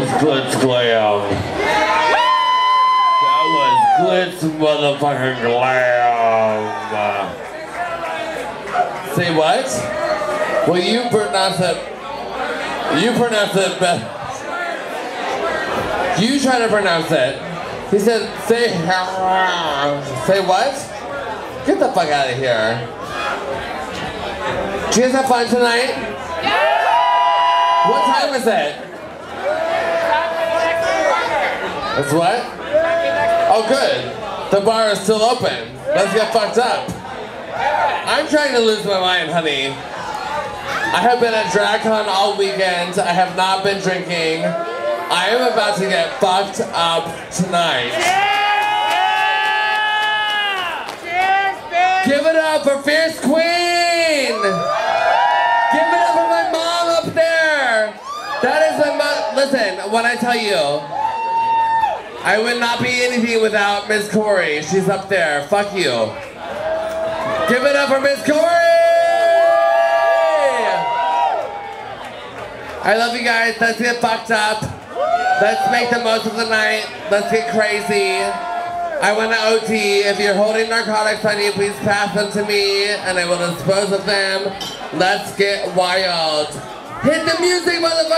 was glitz glam. That was glitz motherfucking glam. Say what? Well, you pronounce it. You pronounce it better. You try to pronounce it. He said, say, say what? Get the fuck out of here. Did you guys have fun tonight? Yeah! What time is it? It's what? Oh, good. The bar is still open. Let's get fucked up. I'm trying to lose my mind, honey. I have been at DragCon all weekend. I have not been drinking. I am about to get fucked up tonight. Give it up for Fierce Queen! Give it up for my mom up there! That is my mom. Listen, when I tell you, I would not be anything without Miss Corey. She's up there. Fuck you. Give it up for Miss Corey! I love you guys. Let's get fucked up. Let's make the most of the night. Let's get crazy. I want to OT. If you're holding narcotics on you, please pass them to me and I will dispose of them. Let's get wild. Hit the music, motherfucker!